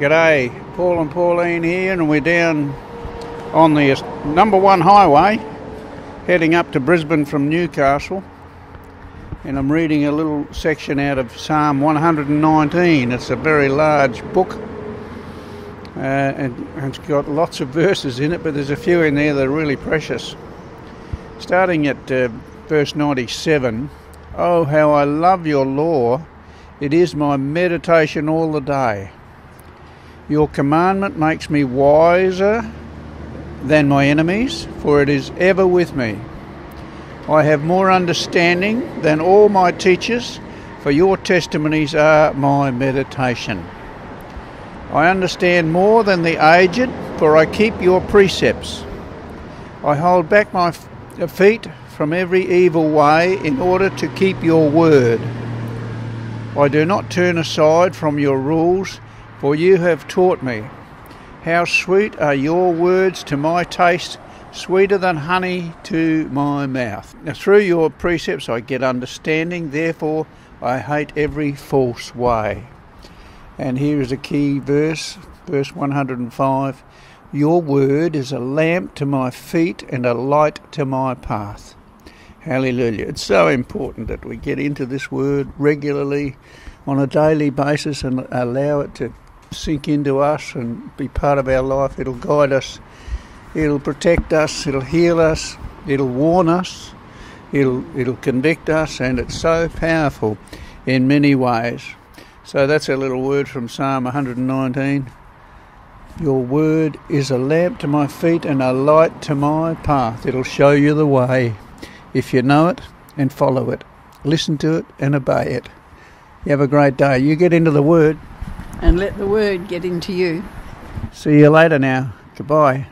G'day, Paul and Pauline here, and we're down on the number one highway heading up to Brisbane from Newcastle. And I'm reading a little section out of Psalm 119. It's a very large book, uh, and it's got lots of verses in it, but there's a few in there that are really precious. Starting at uh, verse 97 Oh, how I love your law! It is my meditation all the day. Your commandment makes me wiser than my enemies, for it is ever with me. I have more understanding than all my teachers, for your testimonies are my meditation. I understand more than the aged, for I keep your precepts. I hold back my feet from every evil way in order to keep your word. I do not turn aside from your rules for you have taught me. How sweet are your words to my taste, sweeter than honey to my mouth. Now, through your precepts I get understanding, therefore I hate every false way. And here is a key verse, verse 105 Your word is a lamp to my feet and a light to my path. Hallelujah. It's so important that we get into this word regularly on a daily basis and allow it to sink into us and be part of our life. It'll guide us, it'll protect us, it'll heal us, it'll warn us, it'll it'll convict us, and it's so powerful in many ways. So that's a little word from Psalm 119. Your word is a lamp to my feet and a light to my path. It'll show you the way if you know it and follow it. Listen to it and obey it. You have a great day. You get into the word and let the word get into you. See you later now. Goodbye.